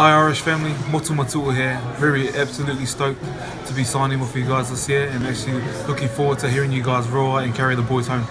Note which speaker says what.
Speaker 1: Hi, Irish family, Motu Matu'u here. Very absolutely stoked to be signing with you guys this year and actually looking forward to hearing you guys roar and carry the boys home.